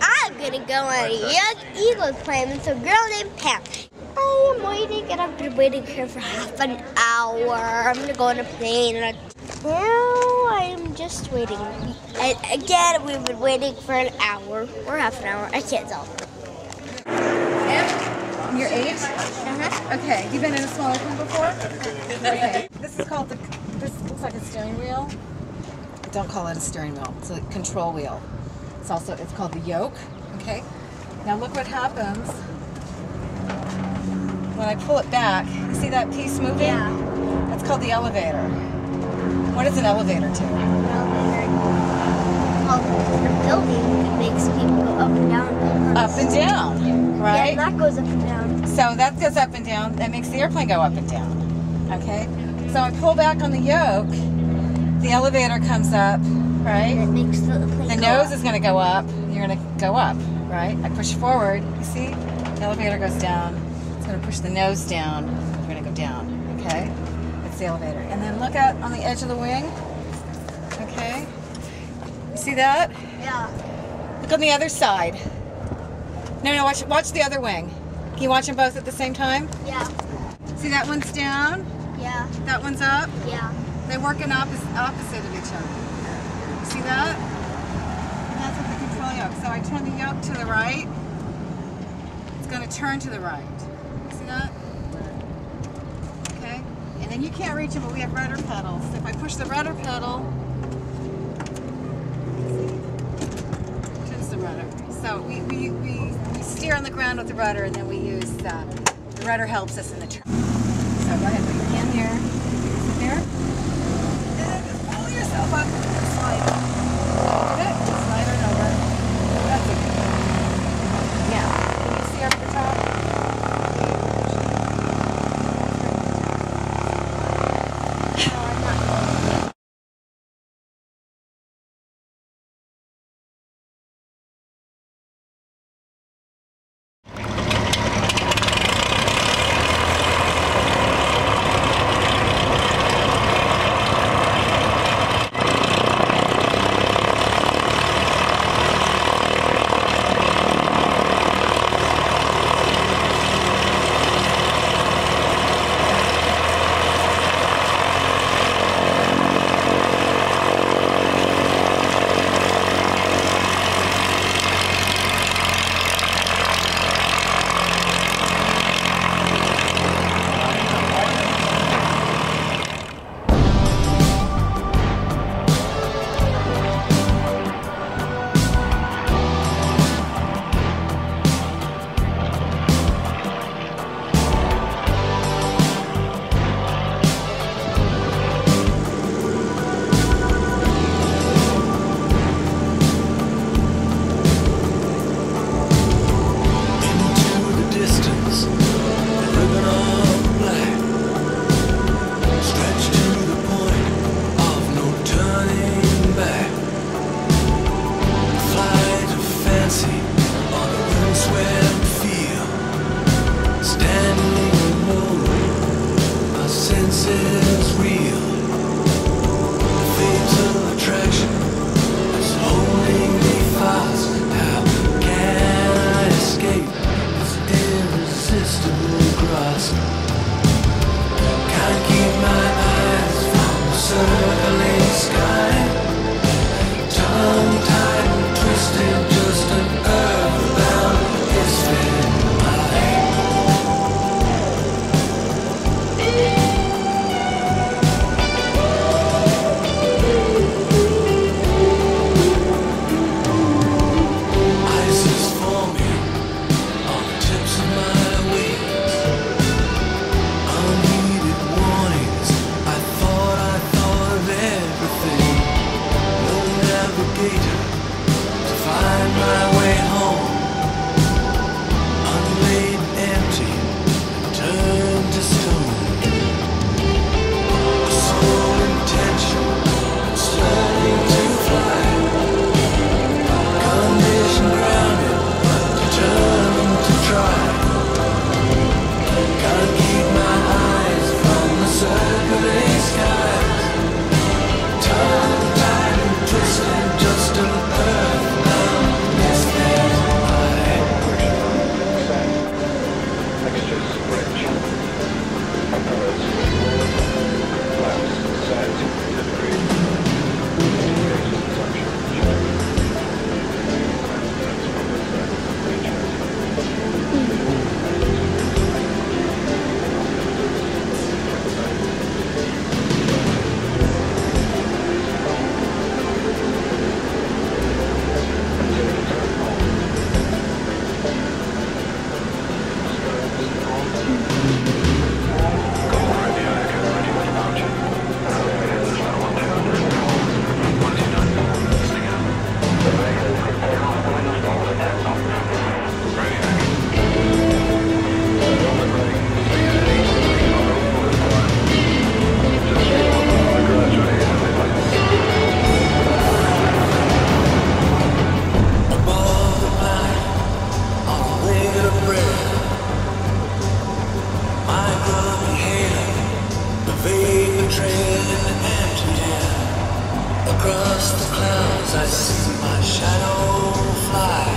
I'm gonna go on a young Eagles plane with a girl named Pam. I am waiting and I've been waiting here for half an hour. I'm gonna go on a plane and I, now I'm just waiting. And again, we've been waiting for an hour or half an hour. I can't tell. Em, you're 8 Uh-huh. Okay. You've been in a smaller plane before? Okay. This is called the. This looks like a steering wheel. Don't call it a steering wheel. It's a control wheel. It's also it's called the yoke. Okay. Now look what happens when I pull it back. You see that piece moving? Yeah. That's called the elevator. What is an elevator to? Well, the building that makes people go up and down. Up and down, right? Yeah, that goes up and down. So that goes up and down. That makes the airplane go up and down. Okay. So I pull back on the yoke. The elevator comes up, right? That makes the The nose up. is going to go up. You're going to go up, right? I push forward. You see? The elevator goes down. It's going to push the nose down. You're going to go down. Okay? That's the elevator. And then look out on the edge of the wing. Okay? You see that? Yeah. Look on the other side. No, no, watch, watch the other wing. Can you watch them both at the same time? Yeah. See that one's down, Yeah. that one's up. Yeah. They work in opposite, opposite of each other. See that? That's what the control yoke. So I turn the yoke to the right. It's going to turn to the right. See that? Okay. And then you can't reach it, but we have rudder pedals. So if I push the rudder pedal, turns the rudder. So we, we, we, we steer on the ground with the rudder, and then we use uh, the rudder helps us in the turn. So go ahead, put your hand here. I see my shadow fly.